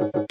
you.